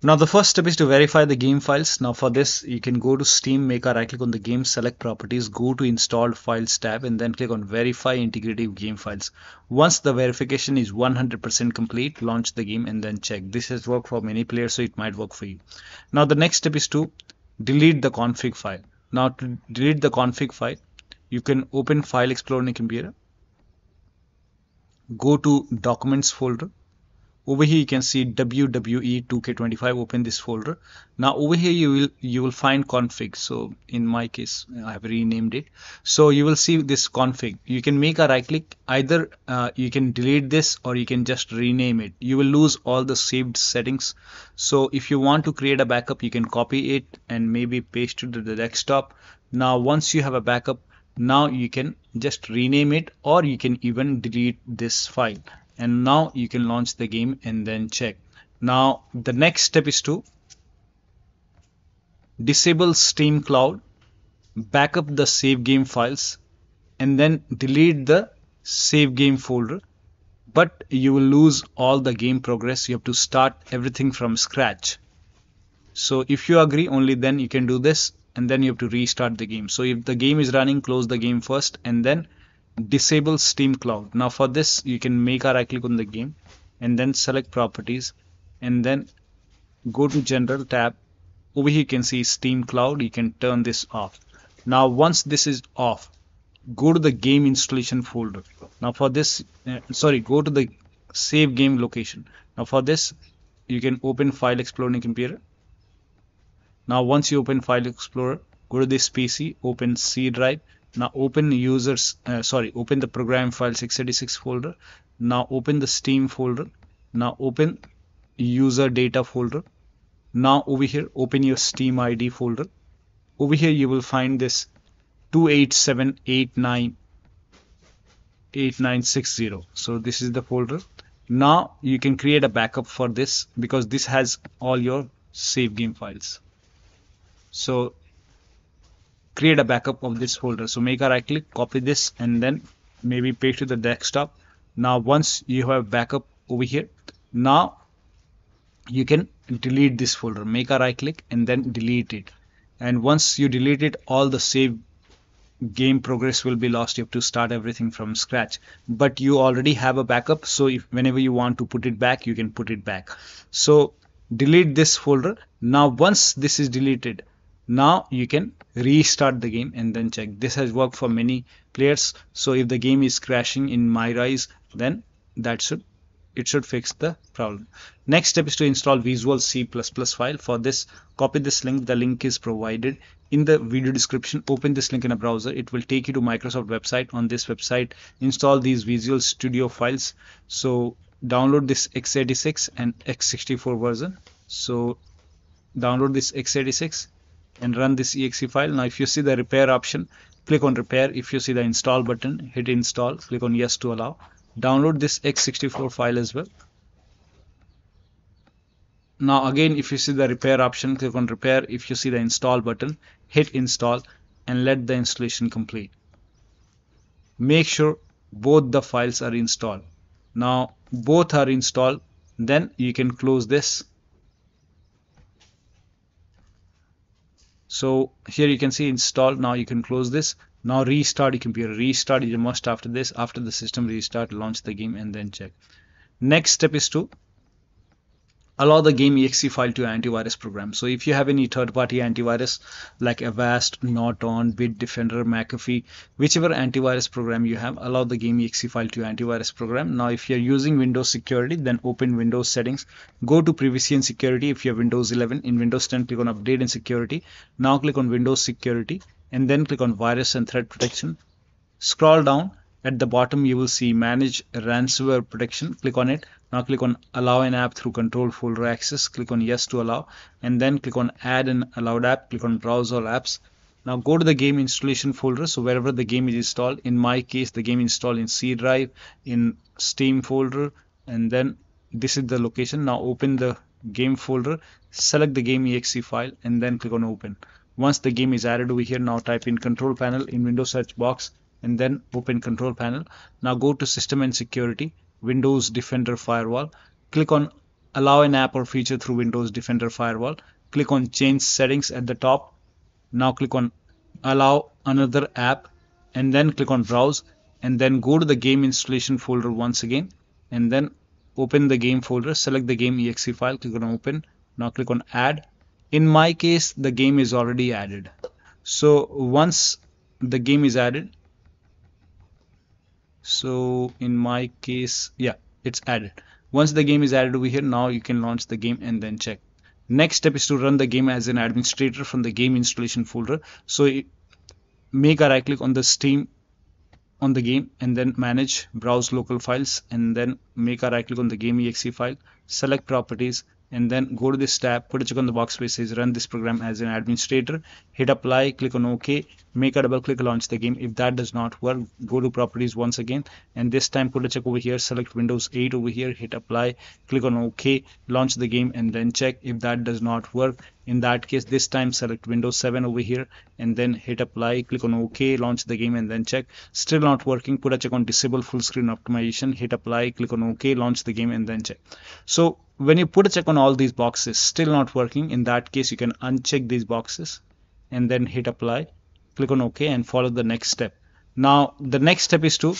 Now the first step is to verify the game files. Now for this you can go to Steam, make a right click on the game, select properties, go to installed files tab and then click on verify integrative game files. Once the verification is 100% complete, launch the game and then check. This has worked for many players so it might work for you. Now the next step is to delete the config file. Now to delete the config file, you can open File Explorer on your computer, go to Documents folder, over here you can see WWE 2K25 open this folder. Now over here you will you will find config. So in my case I have renamed it. So you will see this config. You can make a right click either uh, you can delete this or you can just rename it. You will lose all the saved settings. So if you want to create a backup you can copy it and maybe paste it to the desktop. Now once you have a backup now you can just rename it or you can even delete this file and now you can launch the game and then check. Now the next step is to disable steam cloud backup the save game files and then delete the save game folder. But you will lose all the game progress. You have to start everything from scratch. So if you agree only then you can do this and then you have to restart the game. So if the game is running close the game first and then disable steam cloud. Now for this you can make a right click on the game and then select properties and then go to general tab. Over here you can see steam cloud. You can turn this off. Now once this is off go to the game installation folder. Now for this uh, sorry go to the save game location. Now for this you can open file explorer in computer. Now once you open file explorer go to this pc open c drive now open users uh, sorry open the program file x86 folder. Now open the steam folder. Now open user data folder. Now over here open your steam id folder. Over here you will find this 28789 8960 so this is the folder. Now you can create a backup for this because this has all your save game files. So create a backup of this folder. So make a right click copy this and then maybe paste to the desktop. Now once you have backup over here now you can delete this folder. Make a right click and then delete it. And once you delete it all the save game progress will be lost. You have to start everything from scratch. But you already have a backup so if whenever you want to put it back you can put it back. So delete this folder. Now once this is deleted now you can restart the game and then check. This has worked for many players. So if the game is crashing in MyRise then that should it should fix the problem. Next step is to install visual c++ file. For this copy this link. The link is provided in the video description. Open this link in a browser. It will take you to microsoft website. On this website install these visual studio files. So download this x86 and x64 version. So download this x86 and run this exe file. Now if you see the repair option click on repair. If you see the install button hit install click on yes to allow. Download this x64 file as well. Now again if you see the repair option click on repair. If you see the install button hit install and let the installation complete. Make sure both the files are installed. Now both are installed then you can close this so here you can see installed now you can close this. Now restart your computer restart a must after this after the system restart launch the game and then check. Next step is to allow the game exe file to antivirus program. So if you have any third-party antivirus like Avast, Norton, Bitdefender, McAfee, whichever antivirus program you have, allow the game exe file to antivirus program. Now if you're using Windows security, then open Windows settings, go to privacy and security. If you have Windows 11, in Windows 10, click on update and security. Now click on Windows security and then click on virus and threat protection. Scroll down at the bottom you will see manage ransomware protection. Click on it. Now click on allow an app through control folder access. Click on yes to allow. And then click on add an allowed app. Click on browse all apps. Now go to the game installation folder. So wherever the game is installed in my case the game installed in C drive in steam folder and then this is the location. Now open the game folder select the game exe file and then click on open. Once the game is added over here now type in control panel in windows search box and then open control panel. Now go to system and security windows defender firewall. Click on allow an app or feature through Windows Defender Firewall. Click on change settings at the top. Now click on allow another app and then click on browse and then go to the game installation folder once again and then open the game folder. Select the game exe file click on open. Now click on add. In my case the game is already added. So once the game is added so in my case yeah it's added. Once the game is added over here now you can launch the game and then check. Next step is to run the game as an administrator from the game installation folder. So make a right click on the steam on the game and then manage browse local files and then make a right click on the game exe file select properties and then go to this tab put a check on the box where says run this program as an administrator hit apply click on ok make a double click launch the game. If that does not work go to properties once again and this time put a check over here select windows 8 over here hit apply click on ok launch the game and then check. If that does not work in that case this time select windows 7 over here and then hit apply click on ok launch the game and then check. Still not working. Put a check on disable full screen optimization. Hit apply click on ok launch the game and then check. So when you put a check on all these boxes still not working. In that case you can uncheck these boxes and then hit apply click on ok and follow the next step. Now the next step is to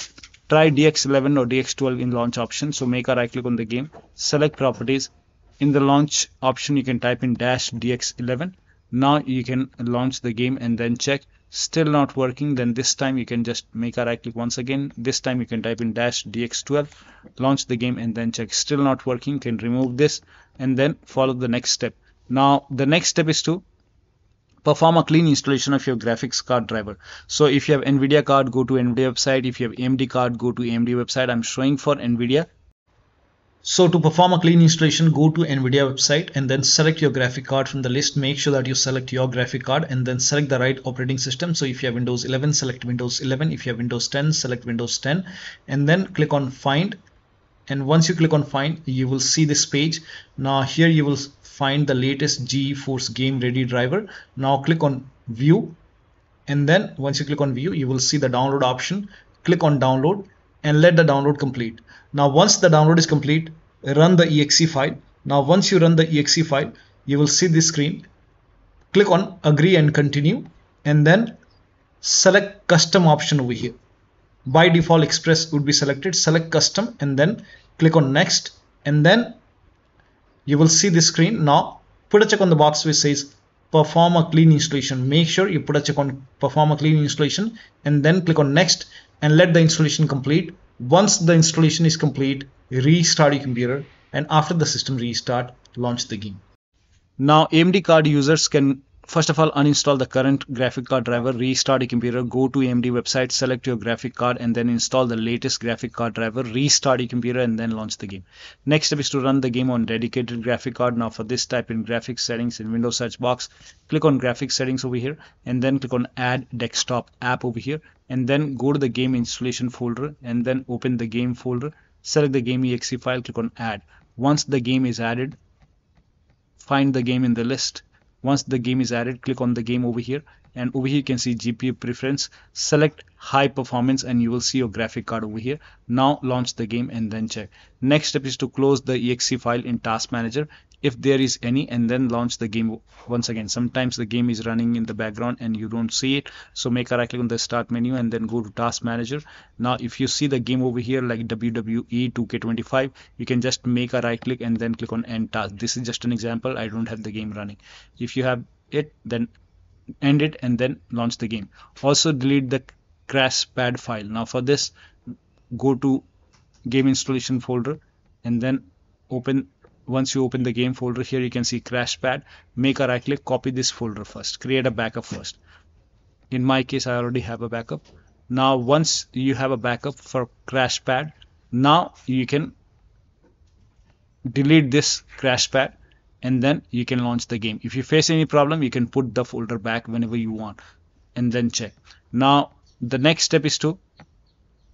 try dx11 or dx12 in launch option. So make a right click on the game select properties in the launch option you can type in dash dx11 now you can launch the game and then check. Still not working then this time you can just make a right click once again. This time you can type in dash dx12 launch the game and then check. Still not working you can remove this and then follow the next step. Now the next step is to perform a clean installation of your graphics card driver. So if you have nvidia card go to nvidia website. If you have amd card go to amd website. I'm showing for nvidia so to perform a clean installation, go to NVIDIA website and then select your graphic card from the list. Make sure that you select your graphic card and then select the right operating system. So if you have Windows 11, select Windows 11. If you have Windows 10, select Windows 10 and then click on find. And once you click on find, you will see this page. Now here you will find the latest GeForce Game Ready driver. Now click on view and then once you click on view, you will see the download option. Click on download and let the download complete. Now once the download is complete, run the exe file. Now once you run the exe file, you will see this screen. Click on agree and continue and then select custom option over here. By default express would be selected. Select custom and then click on next and then you will see this screen. Now put a check on the box which says perform a clean installation. Make sure you put a check on perform a clean installation and then click on next and let the installation complete. Once the installation is complete, restart your computer and after the system restart, launch the game. Now AMD card users can first of all uninstall the current graphic card driver, restart your computer, go to AMD website, select your graphic card and then install the latest graphic card driver, restart your computer and then launch the game. Next step is to run the game on dedicated graphic card. Now for this type in graphics settings in Windows search box, click on graphics settings over here and then click on add desktop app over here and then go to the game installation folder and then open the game folder select the game exe file click on add. Once the game is added find the game in the list. Once the game is added click on the game over here. And over here you can see GPU preference. Select high performance and you will see your graphic card over here. Now launch the game and then check. Next step is to close the exe file in task manager if there is any and then launch the game once again. Sometimes the game is running in the background and you don't see it. So make a right click on the start menu and then go to task manager. Now if you see the game over here like WWE 2K25 you can just make a right click and then click on end task. This is just an example. I don't have the game running. If you have it then end it and then launch the game. Also delete the crash pad file. Now for this go to game installation folder and then open once you open the game folder here you can see crashpad make a right click copy this folder first. Create a backup first. In my case I already have a backup. Now once you have a backup for crashpad now you can delete this crashpad and then you can launch the game. If you face any problem you can put the folder back whenever you want and then check. Now the next step is to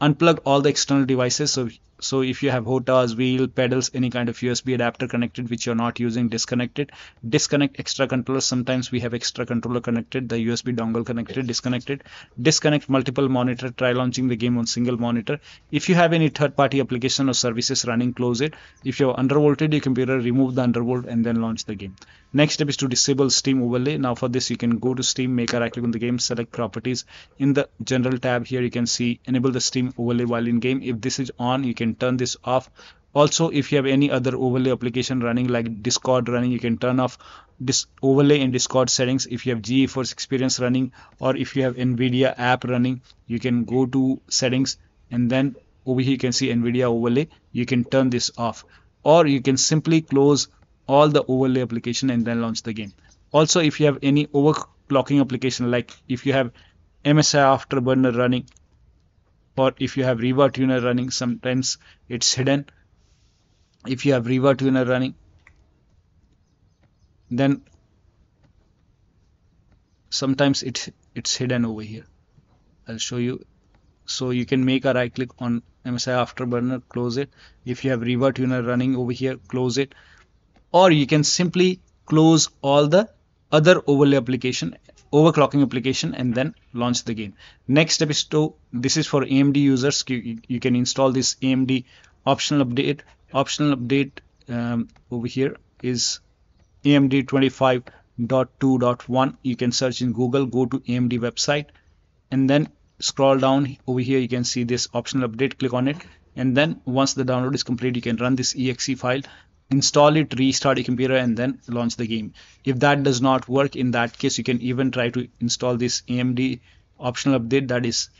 unplug all the external devices so so if you have HOTAs, wheel, pedals, any kind of USB adapter connected which you're not using, disconnect it. Disconnect extra controllers. Sometimes we have extra controller connected, the USB dongle connected, disconnected. Disconnect multiple monitor, try launching the game on single monitor. If you have any third-party application or services running, close it. If you're undervolted your computer, remove the undervolt and then launch the game. Next step is to disable Steam overlay. Now for this you can go to Steam, make a right click on the game, select properties. In the general tab here you can see enable the Steam overlay while in game. If this is on you can turn this off. Also if you have any other overlay application running like Discord running you can turn off this overlay in Discord settings. If you have GeForce Experience running or if you have NVIDIA app running you can go to settings and then over here you can see NVIDIA overlay. You can turn this off or you can simply close all the overlay application and then launch the game. Also, if you have any overclocking application, like if you have MSI Afterburner running, or if you have Riva Tuner running, sometimes it's hidden. If you have Riva Tuner running, then sometimes it's it's hidden over here. I'll show you. So you can make a right click on MSI Afterburner, close it. If you have Riva Tuner running over here, close it or you can simply close all the other overlay application overclocking application and then launch the game. Next step is to this is for AMD users. You, you can install this AMD optional update. Optional update um, over here is AMD 25.2.1 you can search in Google go to AMD website and then scroll down over here. You can see this optional update. Click on it. And then once the download is complete you can run this exe file install it restart your computer and then launch the game. If that does not work in that case you can even try to install this AMD optional update. That is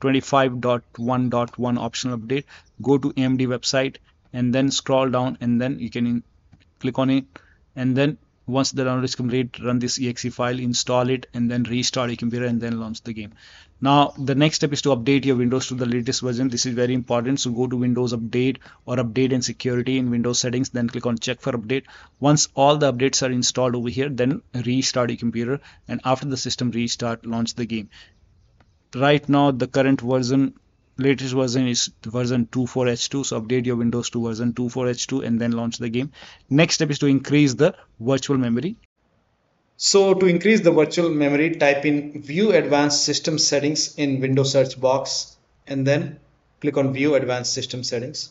25.1.1 optional update. Go to AMD website and then scroll down and then you can click on it and then once the download is complete run this exe file install it and then restart your computer and then launch the game. Now the next step is to update your windows to the latest version. This is very important. So go to windows update or update and security in windows settings then click on check for update. Once all the updates are installed over here then restart your computer and after the system restart launch the game. Right now the current version latest version is version 24h2 so update your windows to version 24h2 and then launch the game. Next step is to increase the virtual memory. So to increase the virtual memory type in view advanced system settings in windows search box and then click on view advanced system settings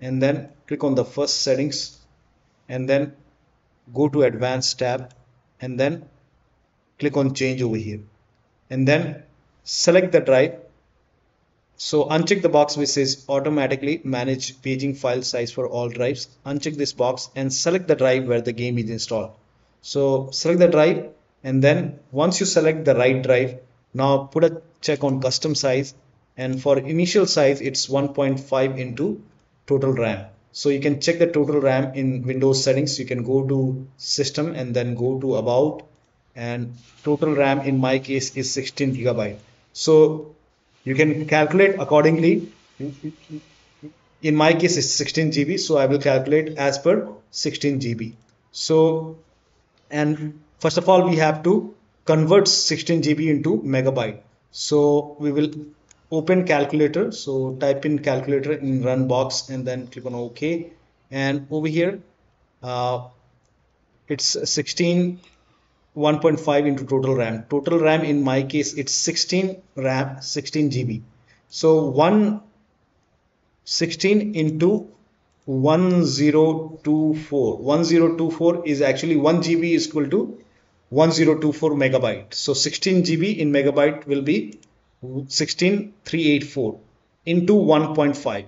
and then click on the first settings and then go to advanced tab and then click on change over here and then select the drive so uncheck the box which says automatically manage paging file size for all drives. Uncheck this box and select the drive where the game is installed. So select the drive and then once you select the right drive, now put a check on custom size and for initial size it's 1.5 into total RAM. So you can check the total RAM in Windows settings. You can go to system and then go to about and total RAM in my case is 16 gigabyte. So you can calculate accordingly. In my case it's 16 GB so I will calculate as per 16 GB so and first of all we have to convert 16 GB into megabyte. So we will open calculator. So type in calculator in run box and then click on OK. And over here uh, it's 16 1.5 into total RAM. Total RAM in my case it's 16 RAM 16 GB. So 1 16 into 1024 1024 is actually 1 GB is equal to 1024 megabyte. So 16 GB in megabyte will be 16384 into 1.5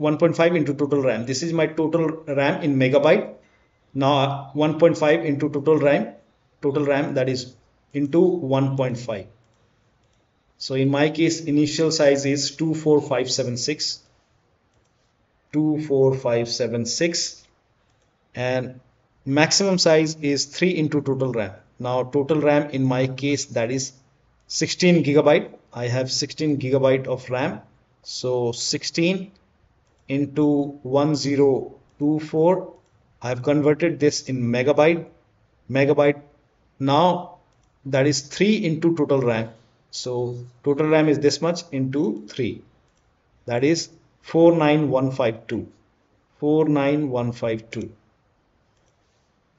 1.5 into total RAM. This is my total RAM in megabyte. Now 1.5 into total RAM total RAM that is into 1.5 so in my case initial size is 24576 24576 and maximum size is 3 into total RAM. Now total RAM in my case that is 16 gigabyte. I have 16 gigabyte of RAM. So 16 into 1024 I have converted this in megabyte. Megabyte now that is 3 into total RAM. So total RAM is this much into 3 that is 49152 49152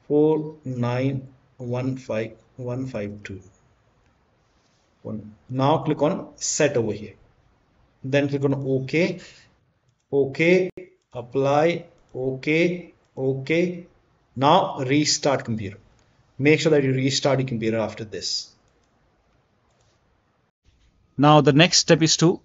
4915 now click on set over here. Then click on ok. Ok apply. Ok ok. Now restart computer make sure that you restart your computer after this. Now the next step is to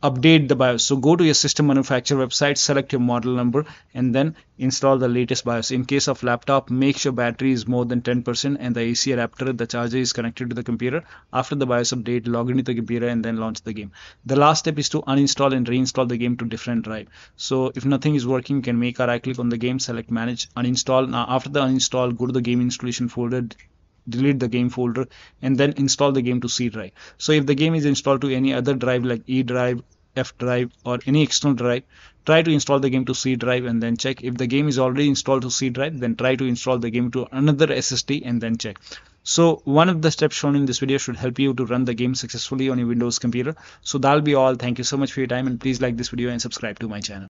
update the BIOS. So go to your system manufacturer website, select your model number and then install the latest BIOS. In case of laptop, make sure battery is more than 10% and the AC adapter, the charger is connected to the computer. After the BIOS update, log into the computer and then launch the game. The last step is to uninstall and reinstall the game to different drive. So if nothing is working, you can make a right click on the game, select manage, uninstall. Now after the uninstall, go to the game installation folder, delete the game folder and then install the game to C drive. So if the game is installed to any other drive like E drive, F drive or any external drive, try to install the game to C drive and then check. If the game is already installed to C drive, then try to install the game to another SSD and then check. So one of the steps shown in this video should help you to run the game successfully on your Windows computer. So that'll be all. Thank you so much for your time and please like this video and subscribe to my channel.